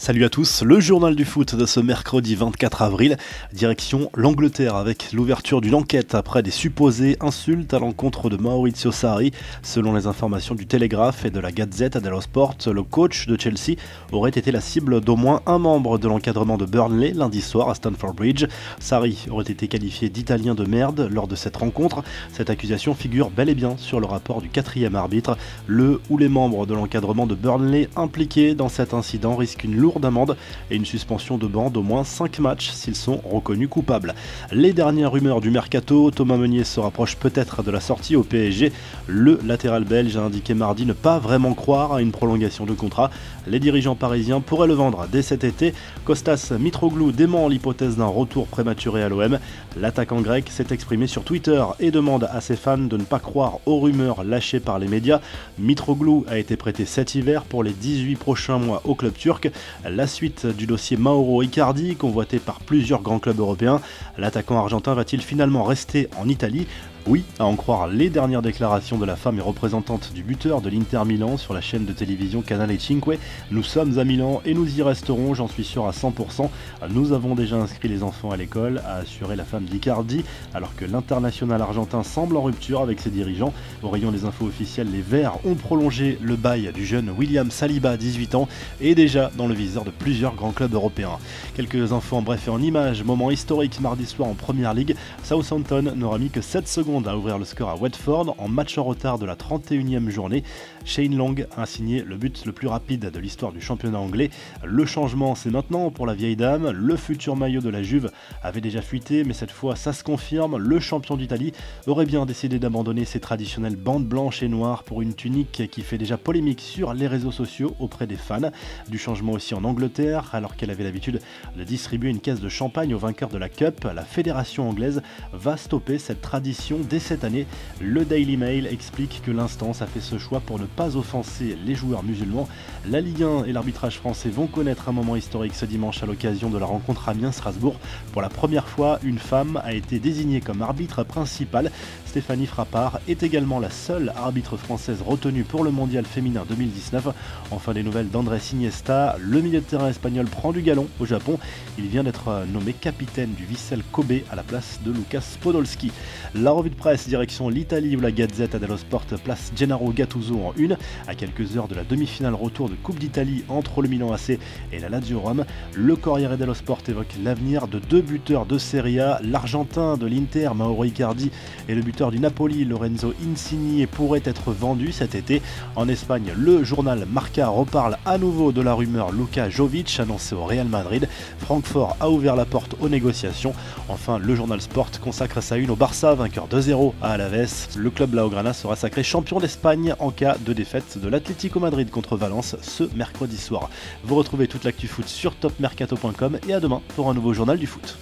Salut à tous, le journal du foot de ce mercredi 24 avril, direction l'Angleterre avec l'ouverture d'une enquête après des supposées insultes à l'encontre de Maurizio Sarri. Selon les informations du Télégraphe et de la Gazette dello Sport, le coach de Chelsea aurait été la cible d'au moins un membre de l'encadrement de Burnley lundi soir à Stamford Bridge. Sarri aurait été qualifié d'italien de merde lors de cette rencontre. Cette accusation figure bel et bien sur le rapport du quatrième arbitre. Le ou les membres de l'encadrement de Burnley impliqués dans cet incident risquent une lourde amende et une suspension de banc d'au moins 5 matchs s'ils sont reconnus coupables. Les dernières rumeurs du mercato, Thomas Meunier se rapproche peut-être de la sortie au PSG. Le latéral belge a indiqué mardi ne pas vraiment croire à une prolongation de contrat. Les dirigeants parisiens pourraient le vendre dès cet été. Kostas Mitroglou dément l'hypothèse d'un retour prématuré à l'OM. L'attaquant grec s'est exprimé sur Twitter et demande à ses fans de ne pas croire aux rumeurs lâchées par les médias. Mitroglou a été prêté cet hiver pour les 18 prochains mois au club turc. La suite du dossier Mauro Icardi, convoité par plusieurs grands clubs européens, l'attaquant argentin va-t-il finalement rester en Italie? Oui, à en croire les dernières déclarations de la femme et représentante du buteur de l'Inter Milan sur la chaîne de télévision Canale Cinque, nous sommes à Milan et nous y resterons, j'en suis sûr à 100%. Nous avons déjà inscrit les enfants à l'école, a assuré la femme d'Icardi, alors que l'international argentin semble en rupture avec ses dirigeants. Au rayon des infos officielles, les Verts ont prolongé le bail du jeune William Saliba, 18 ans, et déjà dans le viseur de plusieurs grands clubs européens. Quelques infos en bref et en images, moment historique mardi soir en Première Ligue, Southampton n'aura mis que 7 secondes à ouvrir le score à Watford en match en retard de la 31e journée. Shane Long a signé le but le plus rapide de l'histoire du championnat anglais. Le changement, c'est maintenant pour la vieille dame. Le futur maillot de la Juve avait déjà fuité, mais cette fois, ça se confirme. Le champion d'Italie aurait bien décidé d'abandonner ses traditionnelles bandes blanches et noires pour une tunique qui fait déjà polémique sur les réseaux sociaux auprès des fans. Du changement aussi en Angleterre, alors qu'elle avait l'habitude de distribuer une caisse de champagne au vainqueur de la Cup, la fédération anglaise va stopper cette tradition dès cette année. Le Daily Mail explique que l'instance a fait ce choix pour ne pas offenser les joueurs musulmans. La Ligue 1 et l'arbitrage français vont connaître un moment historique ce dimanche à l'occasion de la rencontre Amiens-Strasbourg. Pour la première fois, une femme a été désignée comme arbitre principal. Stéphanie Frappard est également la seule arbitre française retenue pour le mondial féminin 2019. Enfin, des nouvelles d'André Iniesta, le milieu de terrain espagnol prend du galon au Japon. Il vient d'être nommé capitaine du Vissel Kobe à la place de Lucas Podolski. La de presse direction l'Italie où la Gazette dello Sport place Gennaro Gattuso en une à quelques heures de la demi-finale retour de Coupe d'Italie entre le Milan AC et la Lazio Rome. Le Corriere dello Sport évoque l'avenir de deux buteurs de Serie A, l'Argentin de l'Inter Mauro Icardi et le buteur du Napoli Lorenzo Insigne pourraient être vendus cet été. En Espagne, le journal Marca reparle à nouveau de la rumeur Luka Jovic annoncé au Real Madrid. Francfort a ouvert la porte aux négociations. Enfin, le journal Sport consacre sa une au Barça, vainqueur 2-0 à Alaves. Le club Blaugrana sera sacré champion d'Espagne en cas de défaite de l'Atlético Madrid contre Valence ce mercredi soir. Vous retrouvez toute l'actu foot sur topmercato.com et à demain pour un nouveau journal du foot.